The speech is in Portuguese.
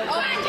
Oh,